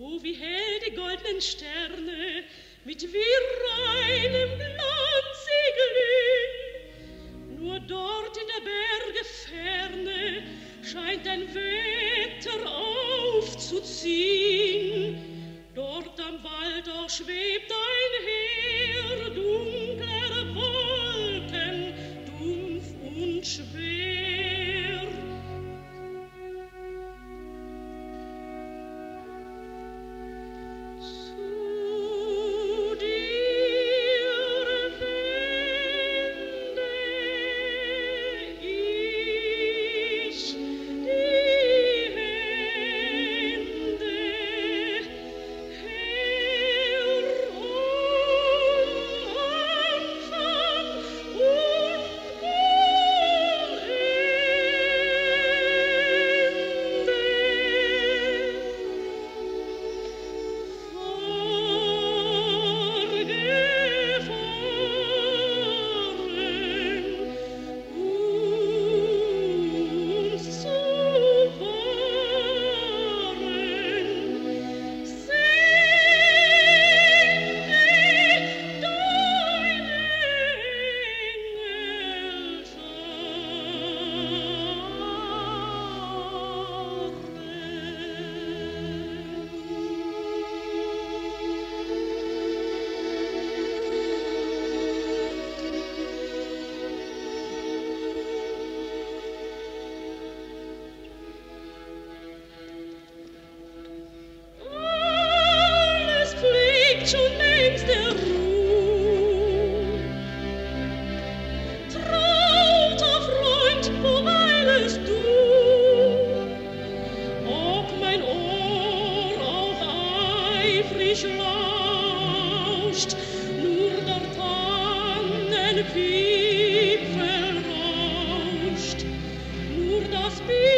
O, wie hell die goldenen Sterne mit wie reinem Glanze glühen. Nur dort in der Berge Ferne scheint ein Weg, speak.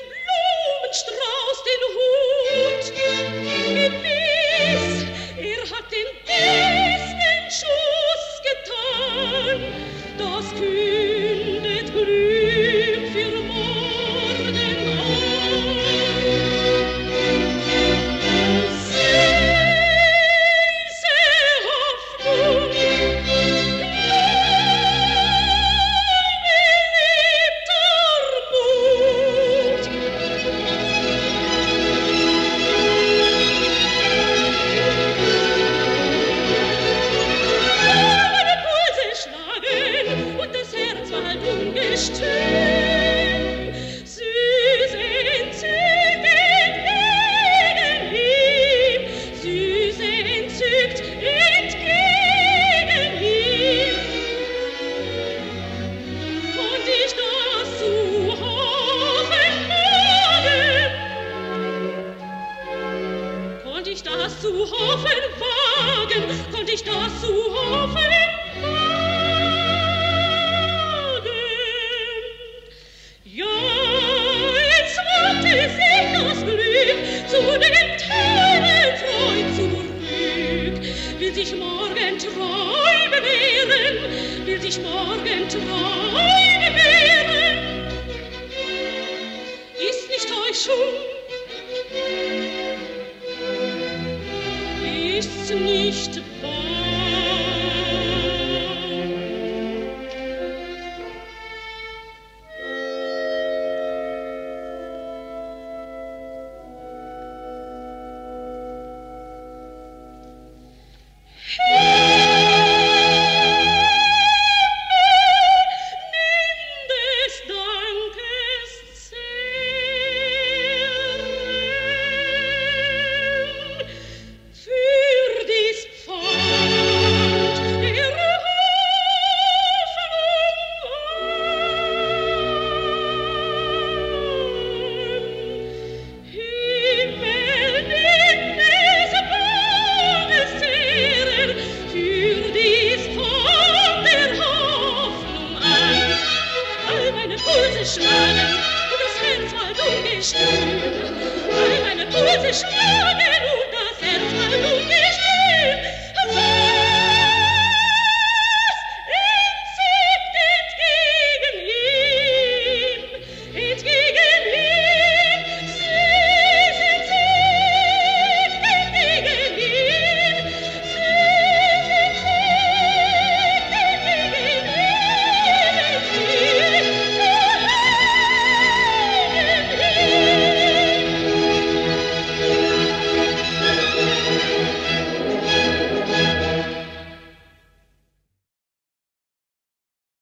nicht